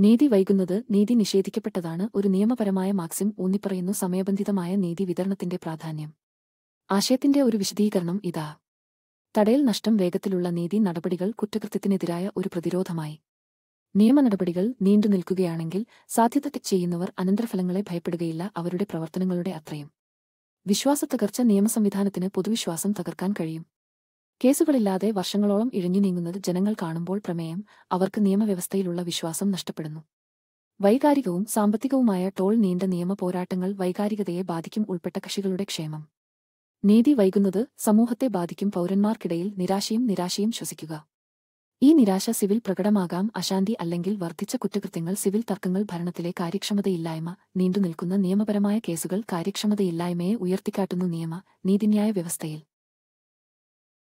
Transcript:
നീതി വൈകുന്നത് നീതി നിഷേധിക്കപ്പെട്ടതാണ് ഒരു നിയമപരമായ മാക്സിം ഊന്നിപ്പറയുന്നു സമയബന്ധിതമായ നീതി വിതരണത്തിന്റെ പ്രാധാന്യം. ആശയത്തിന്റെ ഒരു വിശദീകരണം ഇതാ. തടയൽ നഷ്ടം വേഗത്തിലുള്ള നീതി നടപടികൾ കുറ്റകൃത്യത്തിനെതിരായ ഒരു പ്രതിരോധമായി. നിയമ നടപടികൾ നീണ്ടു നിൽക്കുകയാണെങ്കിൽ സാധ്യത ചെയ്യുന്നവർ അനന്തരഫലങ്ങളെ ഭയപ്പെടുകയില്ല അവരുടെ പ്രവർത്തനങ്ങളുടെ അത്രയും. വിശ്വാസത്തകർച്ച നിയമസംവിധാനത്തിന് പൊതുവിശ്വാസം തകർക്കാൻ കഴിയും. കേസുകളില്ലാതെ വർഷങ്ങളോളം ഇഴഞ്ഞു നീങ്ങുന്നത് ജനങ്ങൾ കാണുമ്പോൾ പ്രമേയം അവർക്ക് നിയമവ്യവസ്ഥയിലുള്ള വിശ്വാസം നഷ്ടപ്പെടുന്നു. വൈകാരികവും സാമ്പത്തികവുമായ ടോൾ നീണ്ട നിയമ പോരാട്ടങ്ങൾ വൈകാരികതയെ ബാധിക്കും ഉൾപ്പെട്ട കക്ഷികളുടെ ക്ഷേമം. നീതി വൈകുന്നത് സമൂഹത്തെ ബാധിക്കും പൗരന്മാർക്കിടയിൽ നിരാശയും നിരാശയും ശ്വസിക്കുക. ഈ നിരാശ സിവിൽ പ്രകടമാകാം അശാന്തി അല്ലെങ്കിൽ വർദ്ധിച്ച കുറ്റകൃത്യങ്ങൾ സിവിൽ തർക്കങ്ങൾ ഭരണത്തിലെ കാര്യക്ഷമതയില്ലായ്മ നീണ്ടുനിൽക്കുന്ന നിയമപരമായ കേസുകൾ കാര്യക്ഷമതയില്ലായ്മയെ ഉയർത്തിക്കാട്ടുന്നു നിയമ നീതിന്യായ വ്യവസ്ഥയിൽ.